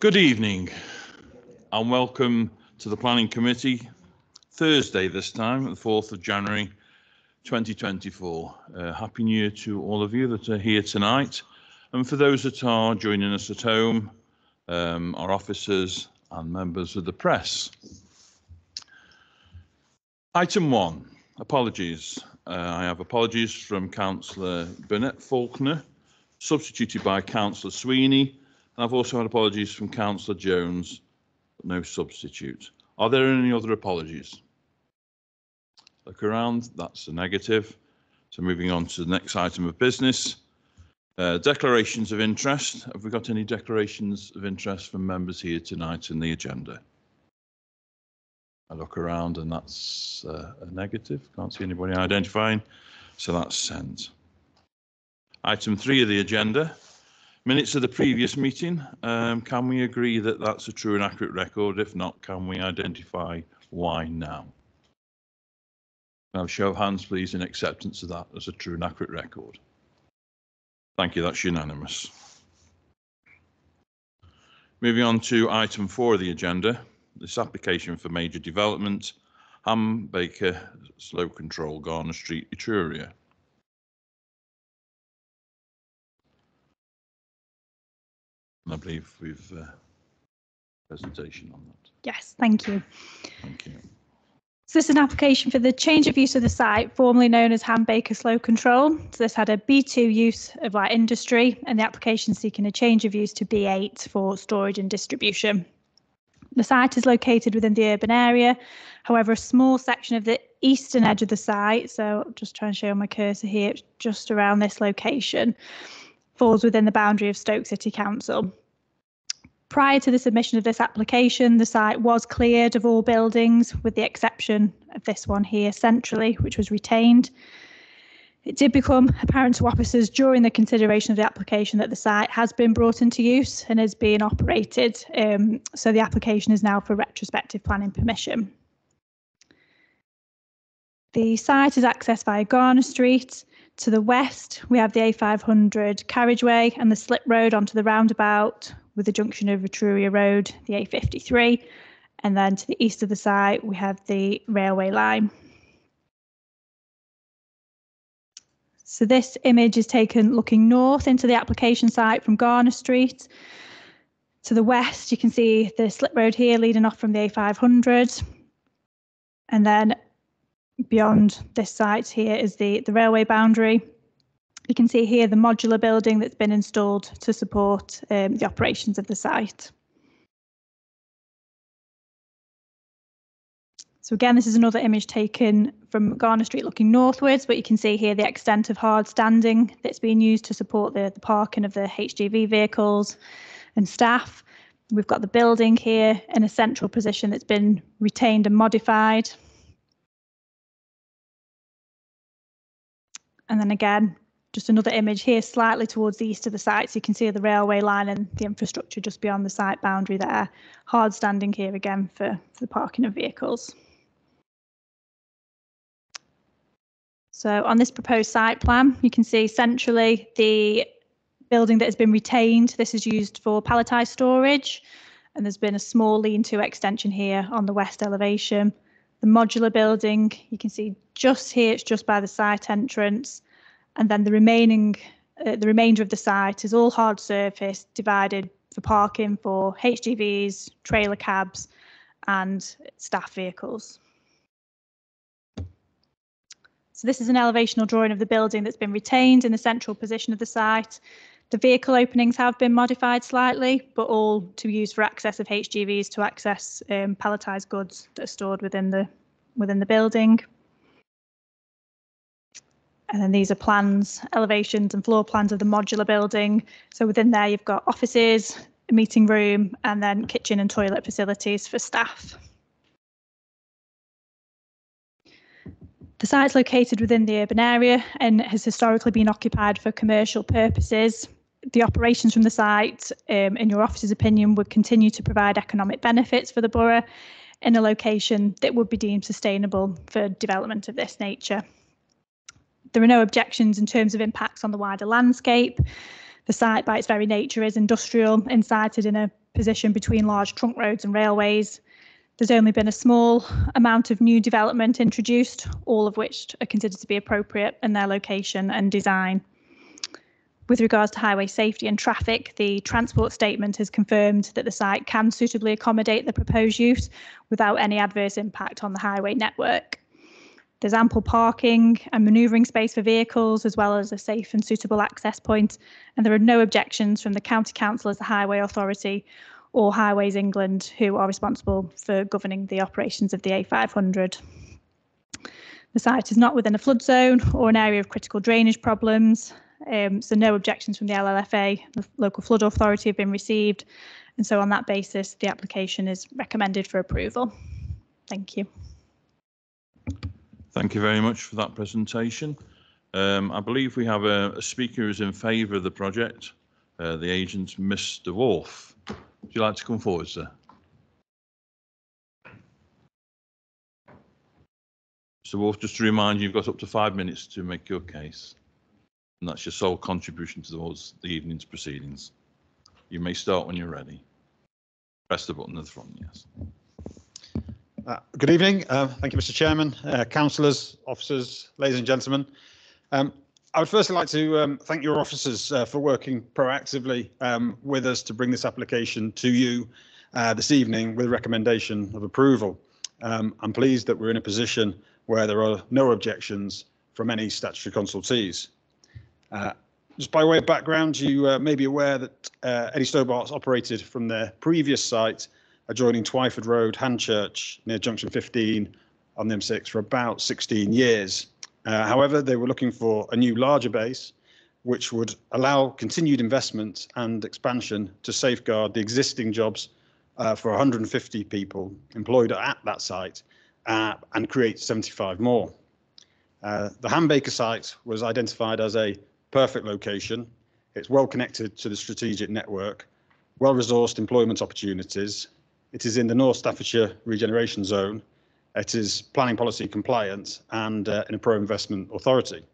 Good evening and welcome to the Planning Committee. Thursday this time, the 4th of January 2024. Uh, Happy New Year to all of you that are here tonight. And for those that are joining us at home, um, our officers and members of the press. Item one, apologies. Uh, I have apologies from Councillor Burnett Faulkner, substituted by Councillor Sweeney, and I've also had apologies from Councillor Jones, no substitute. Are there any other apologies? Look around, that's a negative. So moving on to the next item of business. Uh, declarations of interest. Have we got any declarations of interest from members here tonight in the agenda? I look around and that's uh, a negative. Can't see anybody identifying. So that's sent. Item three of the agenda. Minutes of the previous meeting. Um, can we agree that that's a true and accurate record? If not, can we identify why now? Now, show of hands, please, in acceptance of that as a true and accurate record. Thank you. That's unanimous. Moving on to item four of the agenda. This application for major development, Ham Baker Flow Control, Garner Street, Etruria. And I believe we've uh, presentation on that. Yes, thank you. Thank you. So this is an application for the change of use of the site, formerly known as Ham Baker Flow Control. So this had a B2 use of light industry and the application seeking a change of use to B8 for storage and distribution. The site is located within the urban area. However, a small section of the eastern edge of the site, so I'll just try and show my cursor here, just around this location, falls within the boundary of Stoke City Council. Prior to the submission of this application, the site was cleared of all buildings with the exception of this one here centrally, which was retained. It did become apparent to officers during the consideration of the application that the site has been brought into use and is being operated. Um, so the application is now for retrospective planning permission. The site is accessed via Garner Street. To the west, we have the A500 carriageway and the slip road onto the roundabout with the junction of Etruria Road, the A53. And then to the east of the site, we have the railway line. So this image is taken looking north into the application site from Garner Street. To the west, you can see the slip road here leading off from the A500. And then beyond this site here is the, the railway boundary. You can see here the modular building that's been installed to support um, the operations of the site. So again, this is another image taken from Garner Street looking northwards, but you can see here the extent of hard standing that's being used to support the, the parking of the HGV vehicles and staff. We've got the building here in a central position that's been retained and modified. And then again, just another image here slightly towards the east of the site. So you can see the railway line and the infrastructure just beyond the site boundary there. Hard standing here again for, for the parking of vehicles. So on this proposed site plan you can see centrally the building that has been retained. This is used for palletized storage. And there's been a small lean-to extension here on the west elevation. The modular building you can see just here it's just by the site entrance and then the remaining uh, the remainder of the site is all hard surface divided for parking for HGVs, trailer cabs and staff vehicles. So this is an elevational drawing of the building that's been retained in the central position of the site. The vehicle openings have been modified slightly, but all to use for access of HGVs to access um, palletized goods that are stored within the within the building. And then these are plans, elevations and floor plans of the modular building. So within there, you've got offices, a meeting room, and then kitchen and toilet facilities for staff. The site's located within the urban area and has historically been occupied for commercial purposes. The operations from the site, um, in your office's opinion, would continue to provide economic benefits for the borough in a location that would be deemed sustainable for development of this nature. There are no objections in terms of impacts on the wider landscape. The site, by its very nature, is industrial and sited in a position between large trunk roads and railways. There's only been a small amount of new development introduced, all of which are considered to be appropriate in their location and design. With regards to highway safety and traffic, the transport statement has confirmed that the site can suitably accommodate the proposed use without any adverse impact on the highway network. There's ample parking and manoeuvring space for vehicles, as well as a safe and suitable access point, and there are no objections from the County Council as the Highway Authority or Highways England, who are responsible for governing the operations of the A500. The site is not within a flood zone or an area of critical drainage problems, um, so no objections from the LLFA, the local flood authority have been received, and so on that basis, the application is recommended for approval. Thank you. Thank you very much for that presentation. Um, I believe we have a, a speaker who's in favour of the project, uh, the agent, Mr. Wolf. Would you like to come forward, sir? Mr. Wolf, just to remind you, you've got up to five minutes to make your case. And that's your sole contribution towards the evening's proceedings. You may start when you're ready. Press the button at the front, yes. Uh, Good evening. Uh, Thank you, Mr Chairman, uh, councillors, officers, ladies and gentlemen. Um, I would firstly like to um, thank your officers uh, for working proactively um, with us to bring this application to you uh, this evening with recommendation of approval. Um, I'm pleased that we're in a position where there are no objections from any statutory consultees. Uh, Just by way of background, you uh, may be aware that uh, Eddie Stobart's operated from their previous site adjoining Twyford Road, Hanchurch, near Junction 15 on the M6 for about 16 years. Uh, however, they were looking for a new larger base, which would allow continued investment and expansion to safeguard the existing jobs uh, for 150 people employed at that site uh, and create 75 more. Uh, the Hambaker site was identified as a perfect location. It's well connected to the strategic network, well resourced employment opportunities, it is in the North Staffordshire Regeneration Zone. It is planning policy compliant and uh, in a pro-investment authority.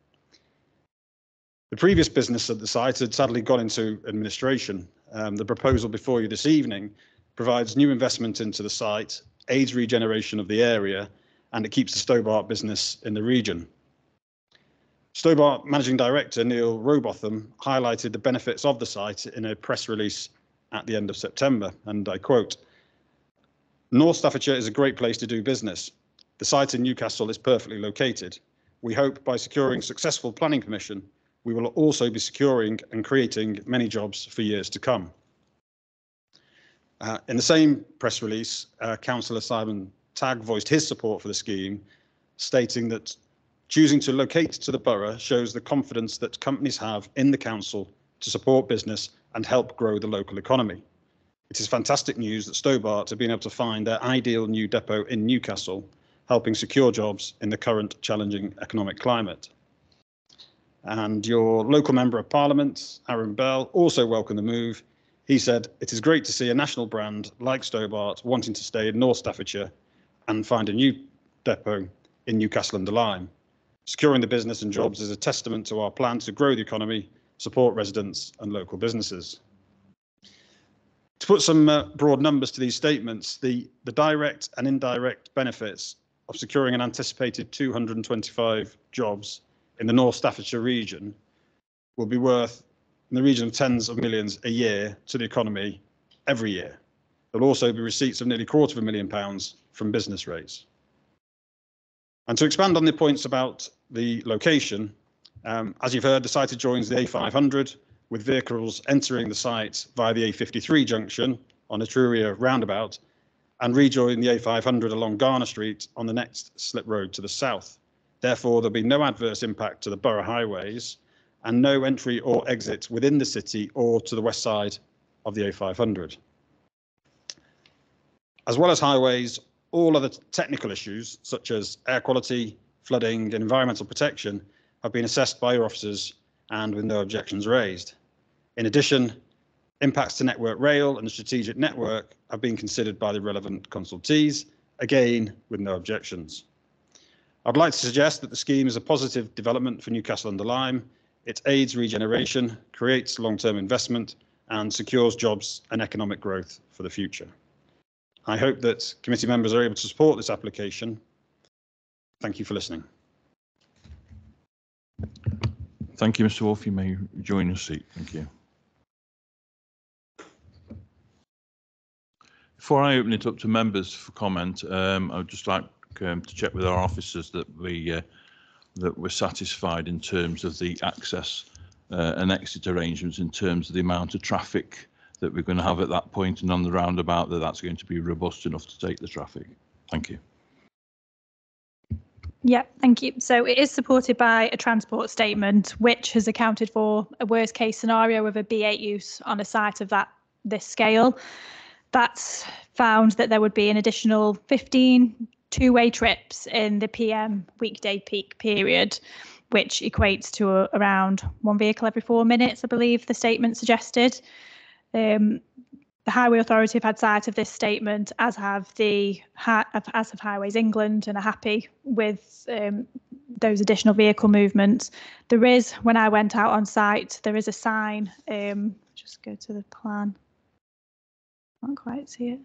The previous business at the site had sadly gone into administration. Um, the proposal before you this evening provides new investment into the site, aids regeneration of the area, and it keeps the Stobart business in the region. Stobart Managing Director Neil Robotham highlighted the benefits of the site in a press release at the end of September, and I quote, North Staffordshire is a great place to do business. The site in Newcastle is perfectly located. We hope by securing successful planning permission, we will also be securing and creating many jobs for years to come. Uh, in the same press release, uh, Councillor Simon Tagg voiced his support for the scheme, stating that choosing to locate to the borough shows the confidence that companies have in the council to support business and help grow the local economy. It is fantastic news that Stobart have been able to find their ideal new depot in Newcastle, helping secure jobs in the current challenging economic climate. And your local member of parliament, Aaron Bell, also welcomed the move. He said, it is great to see a national brand like Stobart wanting to stay in North Staffordshire and find a new depot in Newcastle under Lyme. Securing the business and jobs is a testament to our plan to grow the economy, support residents and local businesses. To put some uh, broad numbers to these statements, the, the direct and indirect benefits of securing an anticipated 225 jobs in the North Staffordshire region will be worth in the region of tens of millions a year to the economy every year. There'll also be receipts of nearly a quarter of a million pounds from business rates. And to expand on the points about the location, um, as you've heard, the site adjoins the A500, with vehicles entering the site via the A53 junction on Etruria roundabout and rejoin the A500 along Garner Street on the next slip road to the south. Therefore, there'll be no adverse impact to the borough highways and no entry or exit within the city or to the west side of the A500. As well as highways, all other technical issues such as air quality, flooding and environmental protection have been assessed by your officers and with no objections raised. In addition, impacts to Network Rail and the strategic network have been considered by the relevant consultees, again with no objections. I'd like to suggest that the scheme is a positive development for Newcastle under Lyme. It aids regeneration, creates long-term investment, and secures jobs and economic growth for the future. I hope that committee members are able to support this application. Thank you for listening. Thank you, Mr Wolf. You may join your seat. Thank you. Before I open it up to members for comment, um, I would just like um, to check with our officers that we uh, that we're satisfied in terms of the access uh, and exit arrangements in terms of the amount of traffic that we're going to have at that point and on the roundabout that that's going to be robust enough to take the traffic. Thank you. Yeah, thank you. So it is supported by a transport statement, which has accounted for a worst case scenario of a B8 use on a site of that this scale. That's found that there would be an additional 15 two-way trips in the PM weekday peak period, which equates to a, around one vehicle every four minutes, I believe the statement suggested. Um, the Highway Authority have had sight of this statement, as have the as have Highways England, and are happy with um, those additional vehicle movements. There is, when I went out on site, there is a sign. Um, just go to the plan. Can't quite see it.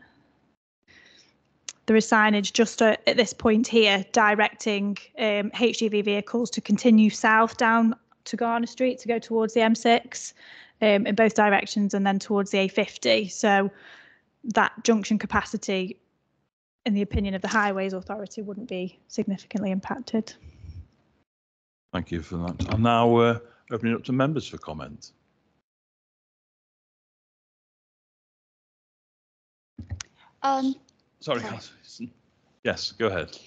There is signage just at, at this point here directing um, HGV vehicles to continue south down to Garner Street to go towards the M6 um, in both directions and then towards the A50. So that junction capacity, in the opinion of the Highways Authority, wouldn't be significantly impacted. Thank you for that. I'm now uh, opening up to members for comment. Um, Sorry, Sorry. Yes, go ahead.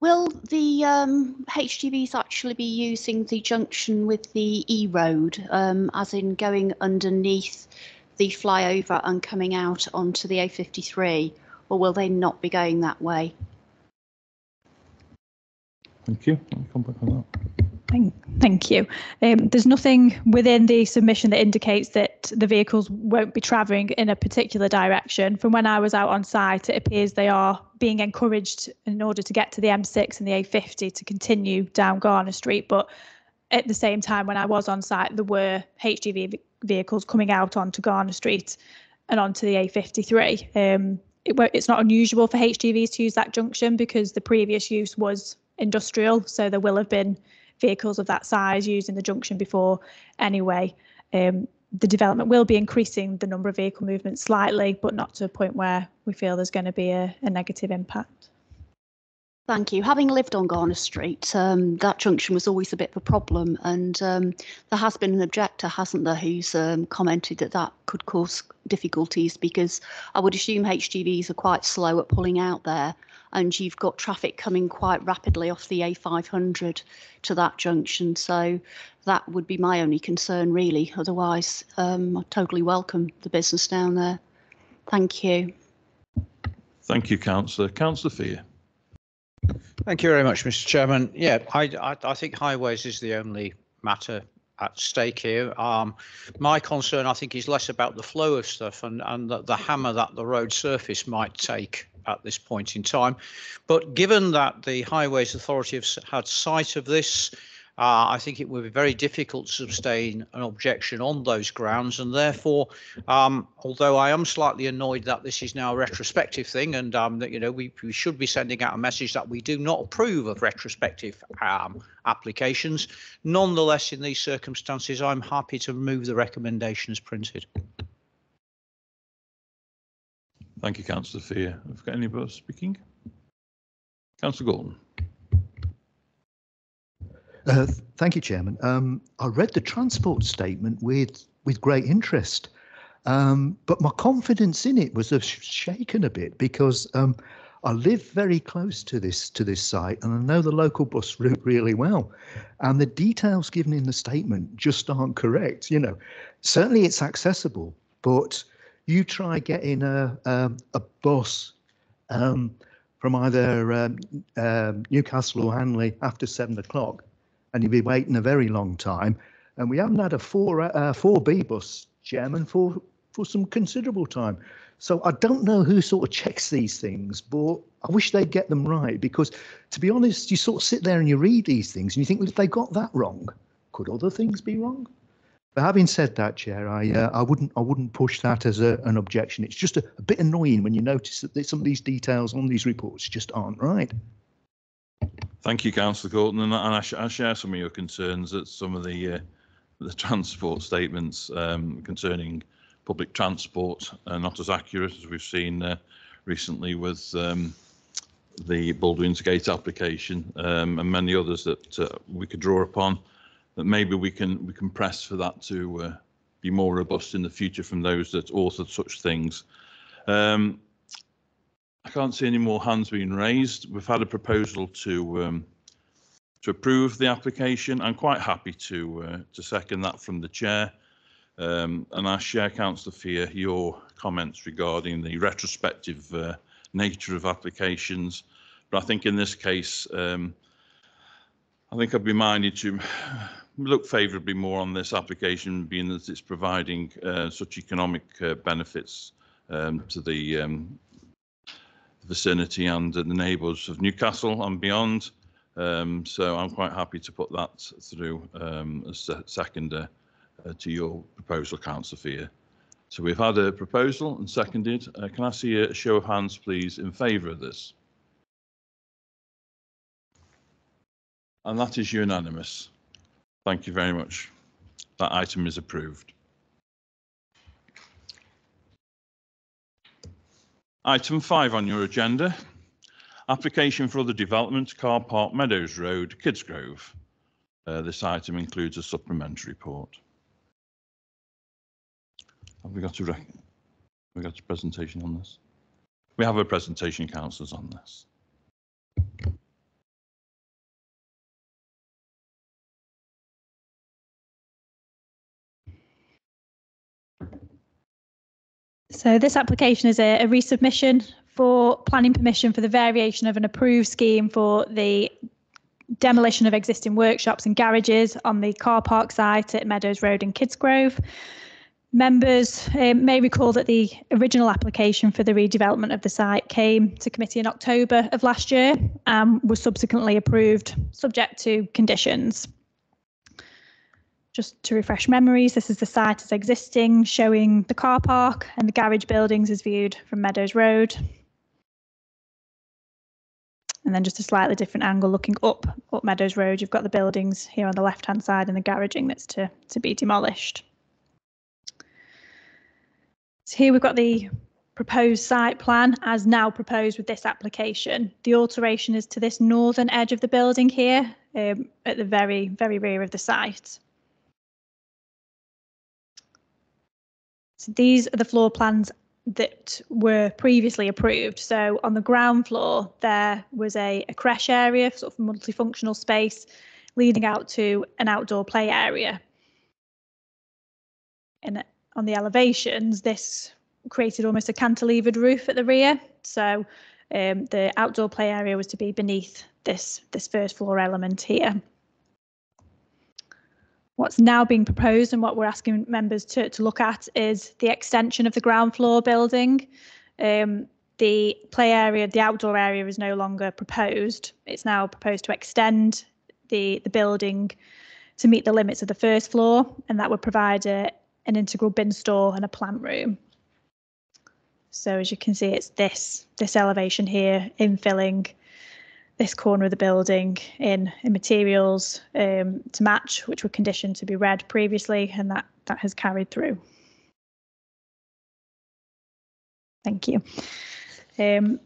Will the um, HGVs actually be using the junction with the E road, um, as in going underneath the flyover and coming out onto the A53, or will they not be going that way? Thank you. I'll come back on that. Thank, thank you. Um, there's nothing within the submission that indicates that the vehicles won't be travelling in a particular direction. From when I was out on site, it appears they are being encouraged in order to get to the M6 and the A50 to continue down Garner Street. But at the same time, when I was on site, there were HGV vehicles coming out onto Garner Street and onto the A53. Um, it, it's not unusual for HGVs to use that junction because the previous use was industrial, so there will have been vehicles of that size using the junction before anyway. Um, the development will be increasing the number of vehicle movements slightly, but not to a point where we feel there's going to be a, a negative impact. Thank you. Having lived on Garner Street, um, that junction was always a bit of a problem, and um, there has been an objector, hasn't there, who's um, commented that that could cause difficulties because I would assume HGVs are quite slow at pulling out there, and you've got traffic coming quite rapidly off the A500 to that junction. So that would be my only concern, really. Otherwise, um, I totally welcome the business down there. Thank you. Thank you, Councillor. Councillor Fear. Thank you very much, Mr. Chairman. Yeah, I, I, I think highways is the only matter at stake here. Um, my concern, I think, is less about the flow of stuff and, and the, the hammer that the road surface might take at this point in time. But given that the Highways Authority have had sight of this, uh, I think it would be very difficult to sustain an objection on those grounds. And therefore, um, although I am slightly annoyed that this is now a retrospective thing and um, that, you know, we, we should be sending out a message that we do not approve of retrospective um, applications. Nonetheless, in these circumstances, I'm happy to remove the recommendation as printed. Thank you, Councillor Fear. Have got anybody speaking? Councillor Gordon. Uh, Thank you, Chairman. Um, I read the transport statement with with great interest, um, but my confidence in it was shaken a bit because um, I live very close to this to this site and I know the local bus route really well, and the details given in the statement just aren't correct. You know, certainly it's accessible, but you try getting a um, a bus. Um, from either um, um, Newcastle or Hanley after seven o'clock, and you'll be waiting a very long time. And we haven't had a four uh, four B bus, Chairman, for for some considerable time. So I don't know who sort of checks these things, but I wish they'd get them right because, to be honest, you sort of sit there and you read these things and you think, well, if they got that wrong, could other things be wrong? But having said that, Chair, I uh, I wouldn't I wouldn't push that as a, an objection. It's just a, a bit annoying when you notice that some of these details on these reports just aren't right. Thank you, Councillor Gorton, and, and I, sh- I share some of your concerns that some of the uh, the transport statements um, concerning public transport are not as accurate as we've seen uh, recently with um, the Baldwin's Gate application um, and many others that uh, we could draw upon. That maybe we can we can press for that to uh, be more robust in the future from those that author such things. Um, I can't see any more hands being raised. We've had a proposal to um, to approve the application. I'm quite happy to uh, to second that from the chair. Um, and I share, Councillor Fear, your comments regarding the retrospective uh, nature of applications. But I think in this case, um, I think I'd be minded to look favourably more on this application, being that it's providing uh, such economic uh, benefits um, to the um, vicinity and the neighbours of Newcastle and beyond. Um, so I'm quite happy to put that through um, as a seconder uh, to your proposal, Councillor Fear. So we've had a proposal and seconded. Uh, can I see a show of hands, please, in favour of this? And that is unanimous. Thank you very much. That item is approved. Item five on your agenda, application for other development, Car Park Meadows Road, Kidsgrove. Uh, this item includes a supplementary report. Have we got a we got a presentation on this? We have a presentation, councillors, on this. So this application is a, a resubmission for planning permission for the variation of an approved scheme for the demolition of existing workshops and garages on the car park site at Meadows Road in Kidsgrove. Members um, may recall that the original application for the redevelopment of the site came to committee in October of last year and was subsequently approved subject to conditions. Just to refresh memories, this is the site as existing, showing the car park and the garage buildings as viewed from Meadows Road. And then just a slightly different angle looking up, up Meadows Road. You've got the buildings here on the left-hand side and the garaging that's to, to be demolished. So here we've got the proposed site plan as now proposed with this application. The alteration is to this northern edge of the building here um, at the very, very rear of the site. So these are the floor plans that were previously approved. So on the ground floor, there was a, a creche area, sort of multifunctional space, leading out to an outdoor play area. And on the elevations, this created almost a cantilevered roof at the rear. So um, the outdoor play area was to be beneath this, this first floor element here. What's now being proposed and what we're asking members to, to look at is the extension of the ground floor building. Um, the play area, the outdoor area is no longer proposed. It's now proposed to extend the, the building to meet the limits of the first floor, and that would provide a, an integral bin store and a plant room. So as you can see, it's this this elevation here, infilling this corner of the building in, in materials um, to match, which were conditioned to be red previously, and that, that has carried through. Thank you. Um,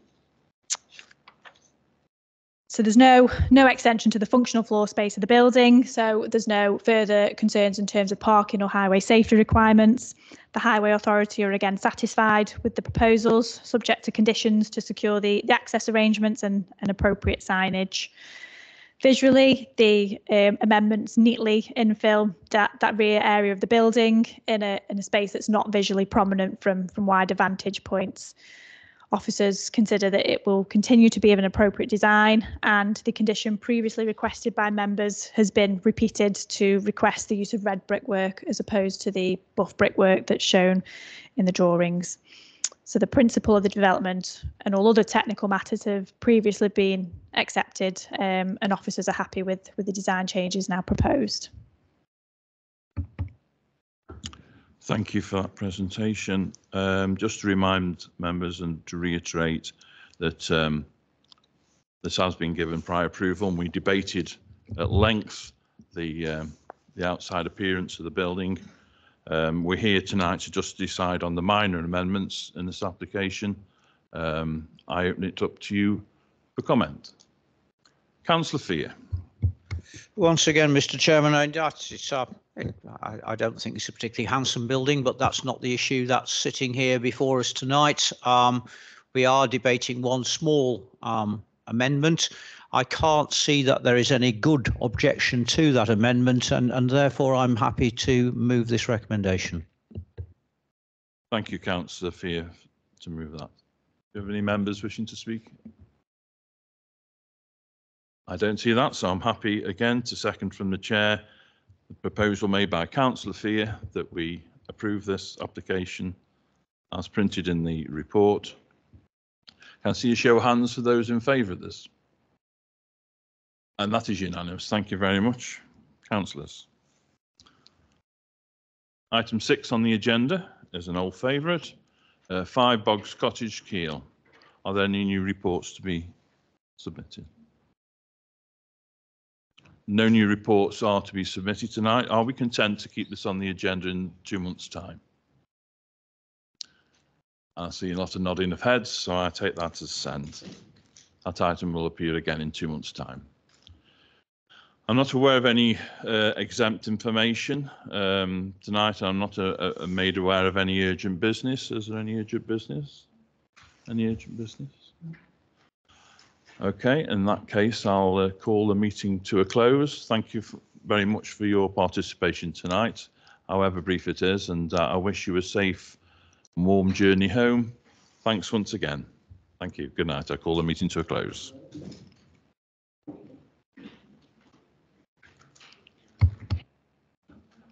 so there's no no extension to the functional floor space of the building. So there's no further concerns in terms of parking or highway safety requirements. The Highway Authority are again satisfied with the proposals, subject to conditions to secure the, the access arrangements and, and appropriate signage. Visually, the um, amendments neatly infill that, that rear area of the building in a, in a space that's not visually prominent from, from wider vantage points officers consider that it will continue to be of an appropriate design and the condition previously requested by members has been repeated to request the use of red brickwork as opposed to the buff brickwork that's shown in the drawings. So the principle of the development and all other technical matters have previously been accepted um, and officers are happy with, with the design changes now proposed. Thank you for that presentation. Um, just to remind members and to reiterate that um, this has been given prior approval and we debated at length the, um, the outside appearance of the building. Um, we're here tonight to just decide on the minor amendments in this application. Um, I open it up to you for comment. Councillor Fear. Once again, Mr. Chairman, I, it's, uh, I, I don't think it's a particularly handsome building, but that's not the issue that's sitting here before us tonight. Um, we are debating one small um, amendment. I can't see that there is any good objection to that amendment, and, and therefore I'm happy to move this recommendation. Thank you, Councillor Fear, to move that. Do you have any members wishing to speak? I don't see that, so I'm happy again to second from the chair the proposal made by Councillor Fear that we approve this application as printed in the report. Can I see a show of hands for those in favour of this? And that is unanimous. Thank you very much, councillors. Item six on the agenda is an old favourite, uh, Five Bogs Cottage, Keele. Are there any new reports to be submitted? No new reports are to be submitted tonight. Are we content to keep this on the agenda in two months' time? I see a lot of nodding of heads, so I take that as sent. That item will appear again in two months' time. I'm not aware of any uh, exempt information um, tonight. I'm not uh, uh, made aware of any urgent business. Is there any urgent business? Any urgent business? Okay, in that case, I'll uh, call the meeting to a close. Thank you very much for your participation tonight, however brief it is, and uh, I wish you a safe and warm journey home. Thanks once again. Thank you. Good night. I call the meeting to a close.